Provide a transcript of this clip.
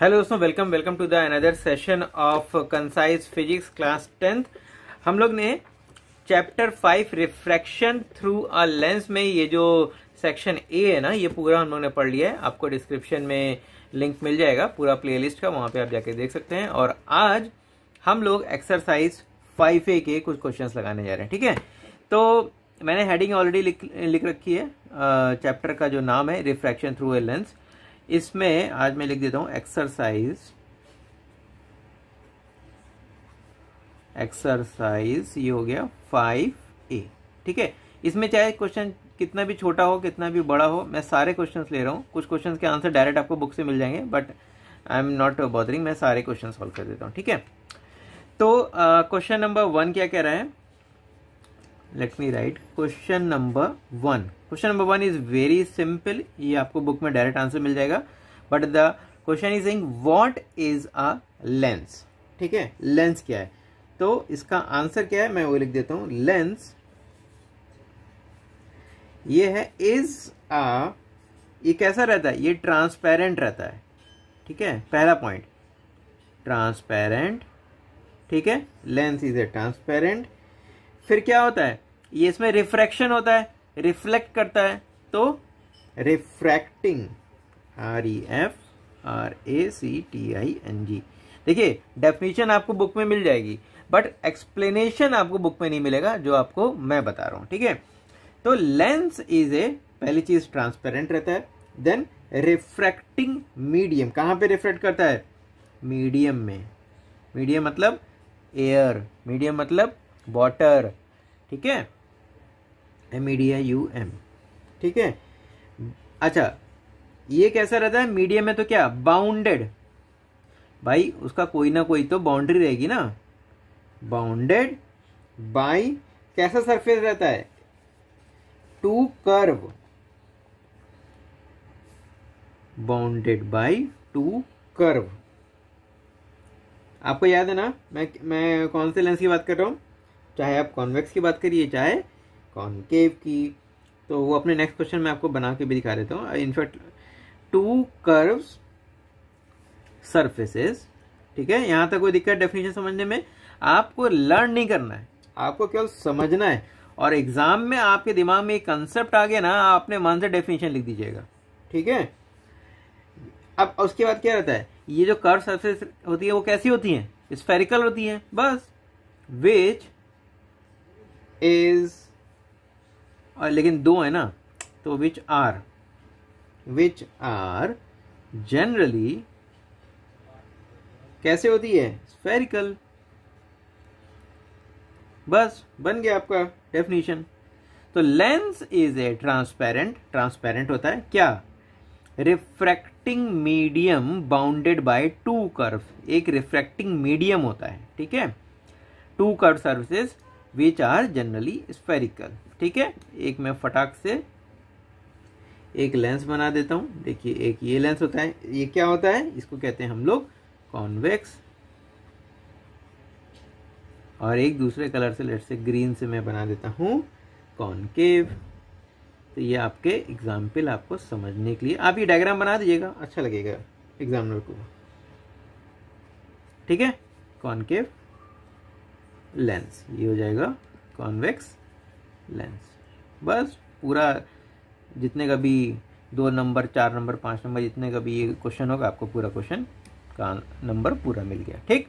Hello दोस्तों welcome welcome to the another session of concise physics class tenth हम लोग ने chapter five refraction through a lens में ये जो सेक्शन ए है ना, ये पूरा हम लोग ने पढ़ लिया है। आपको डिस्क्रिप्शन में लिंक मिल जाएगा, पूरा प्लेलिस्ट का, वहाँ पे आप जाके देख सकते हैं। और आज हम लोग एक्सरसाइज फाइव ए के कुछ क्वेश्चंस लगाने जा रहे हैं, ठीक है? तो मैंने हेडिंग ऑलरेडी लिख लिख रखी है चैप्टर का जो नाम है रिफ्रैक्शन थ्रू ए लेंस इसमें आज मैं लिख देता हूँ एक्सरसाइज एक्सरसाइज ये हो गया फाइव ए ठीक है? इसमें चाहे क्वेश्चन कितना भी छोटा हो, कितना भी बड़ा हो, मैं सारे क्वेश्चंस ले रहा हूँ। कुछ क्वेश्चंस के आंसर डायरेक्ट आपको बुक से मिल जाएँगे but I am not bothering मैं सारे क्वेश्चन सॉल्व कर देता हूँ, ठीक है? तो क्वेश्चन नंबर वन क्या कह रहा है? Let me write question number one question number one is very simple ये आपको बुक में डायरेक्ट आंसर मिल जाएगा. बट द क्वेश्चन इज़ इंग वॉट इज़ अ लेंस ठीक है? लेंस क्या है? तो इसका आंसर क्या है? मैं वो लिख देता हूँ. लेंस ये है इज़ आ ये कैसा रहता है? ये ट्रांसपेरेंट रहता है. ठीक है? पहला पॉइंट ट्रांसपेरेंट ठीक है? लेंस इज़ ए ट्रांसपेरेंट फिर क्या होता है? ये इसमें रिफ्रैक्शन होता है रिफ्लेक्ट करता है तो refracting R E F R A C T I N G देखिए डेफिनेशन आपको बुक में मिल जाएगी बट एक्सप्लेनेशन आपको बुक में नहीं मिलेगा, जो आपको मैं बता रहा हूँ, ठीक है? तो लेंस इज़ ए पहली चीज़ ट्रांसपेरेंट रहता है देन रिफ्रैक्टिंग मीडियम कहाँ पे रिफ्रैक्ट करता है? मीडियम में. मीडियम मतलब एयर मीडियम मतलब वाटर ठीक है? M E D I U M ठीक है? अच्छा ये कैसा रहता है? मीडियम में तो क्या? बाउंडेड भाई, उसका कोई ना कोई तो बाउंड्री रहेगी ना? बाउंडेड बाई कैसा सरफेस रहता है? Two curve bounded by two curve आपको याद है ना? मैं मैं कौन से लेंस की बात कर रहा हूँ? चाहे आप कॉन्वेक्स की बात करिए, चाहे कॉनकेव की। तो वो अपने नेक्स्ट क्वेश्चन में आपको बना के भी दिखा देता हूँ। इनफैक्ट टू कर्व्स सरफेसेस ठीक है? यहाँ तक कोई दिक्कत डेफिनेशन समझने में? आपको लर्न नहीं करना है। आपको केवल समझना है। और एग्ज़ाम में आपके दिमाग में एक कंसेप्ट आ गया ना आप अपने मन से डेफिनेशन लिख दीजिएगा। ठीक है? अब उसके बाद क्या रहता है? ये जो कर्व सरफेस होती है, वो कैसी होती है? स्फेरिकल होती है, बस। विच इज़ और लेकिन दो है ना तो which are which are generally कैसे होती है? स्फेरिकल बस, बन गया आपका डेफिनेशन तो lens is a transparent transparent होता है क्या? Refracting medium bounded by two curve एक रिफ्रैक्टिंग मीडियम होता है, ठीक है? Two curve services which are generally spherical ठीक है? एक मैं फटाक से एक लेंस बना देता हूँ। देखिए, एक ये लेंस होता है। ये क्या होता है? इसको कहते हैं हम लोग कॉन्वेक्स और एक दूसरे कलर से लेट से ग्रीन से मैं बना देता हूँ कॉनकेव तो ये आपके एग्ज़ाम्पल आपको समझने के लिए। आप ये डायग्राम बना दीजिएगा। अच्छा लगेगा एग्जामिनर को। ठीक है? कॉनकेव लेंस ये हो जाएगा कॉन्वेक्स लेंस बस पूरा जितने का भी दो नंबर चार नंबर पाँच नंबर जितने का भी ये क्वेश्चन होगा, आपको पूरा क्वेश्चन का नंबर पूरा मिल गया. ठीक?